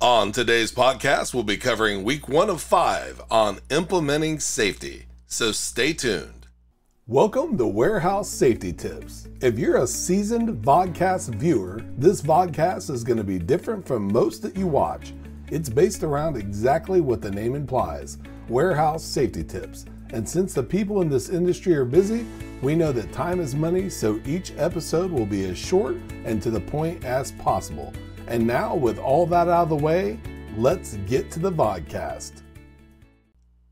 On today's podcast, we'll be covering week one of five on implementing safety. So stay tuned. Welcome to Warehouse Safety Tips. If you're a seasoned vodcast viewer, this vodcast is going to be different from most that you watch. It's based around exactly what the name implies warehouse safety tips. And since the people in this industry are busy, we know that time is money, so each episode will be as short and to the point as possible. And now, with all that out of the way, let's get to the vodcast.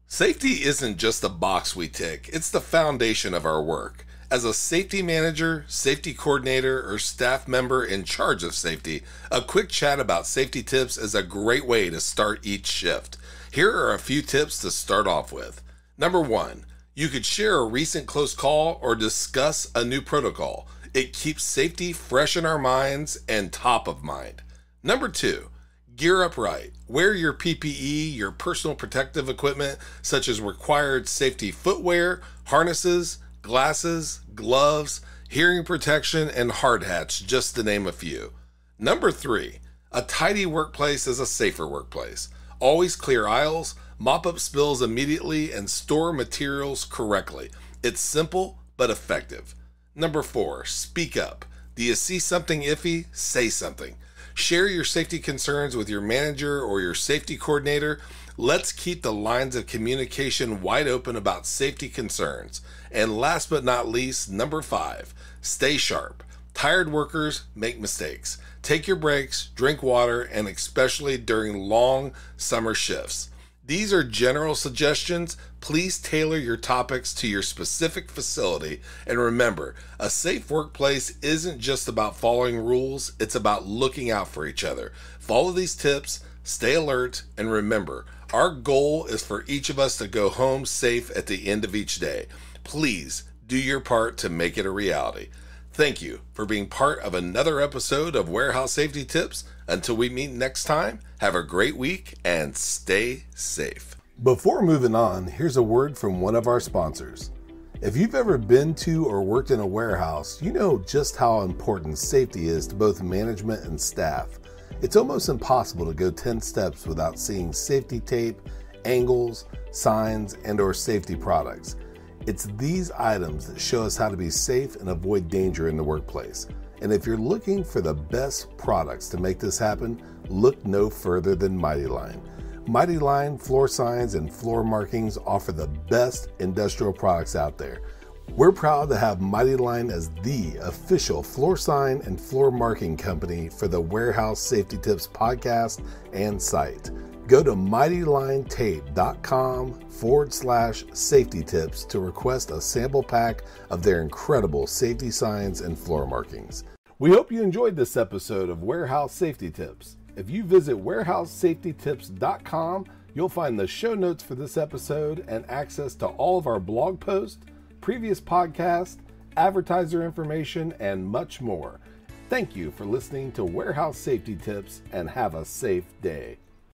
Safety isn't just a box we tick, it's the foundation of our work. As a safety manager, safety coordinator, or staff member in charge of safety, a quick chat about safety tips is a great way to start each shift. Here are a few tips to start off with. Number one, you could share a recent close call or discuss a new protocol. It keeps safety fresh in our minds and top of mind. Number two, gear up right. Wear your PPE, your personal protective equipment, such as required safety footwear, harnesses, glasses, gloves, hearing protection, and hard hats, just to name a few. Number three, a tidy workplace is a safer workplace. Always clear aisles, mop up spills immediately, and store materials correctly. It's simple but effective. Number four, speak up. Do you see something iffy? Say something. Share your safety concerns with your manager or your safety coordinator. Let's keep the lines of communication wide open about safety concerns. And last but not least, number five, stay sharp. Tired workers make mistakes. Take your breaks, drink water, and especially during long summer shifts. These are general suggestions. Please tailor your topics to your specific facility. And remember, a safe workplace isn't just about following rules, it's about looking out for each other. Follow these tips, stay alert, and remember, our goal is for each of us to go home safe at the end of each day. Please do your part to make it a reality. Thank you for being part of another episode of Warehouse Safety Tips. Until we meet next time, have a great week and stay safe. Before moving on, here's a word from one of our sponsors. If you've ever been to or worked in a warehouse, you know just how important safety is to both management and staff. It's almost impossible to go 10 steps without seeing safety tape, angles, signs, and or safety products. It's these items that show us how to be safe and avoid danger in the workplace. And if you're looking for the best products to make this happen, look no further than Mighty Line. Mighty Line floor signs and floor markings offer the best industrial products out there. We're proud to have Mighty Line as the official floor sign and floor marking company for the Warehouse Safety Tips podcast and site. Go to mightylinetape.com forward slash safety tips to request a sample pack of their incredible safety signs and floor markings. We hope you enjoyed this episode of Warehouse Safety Tips. If you visit warehousesafetytips.com, you'll find the show notes for this episode and access to all of our blog posts, previous podcasts, advertiser information, and much more. Thank you for listening to Warehouse Safety Tips and have a safe day.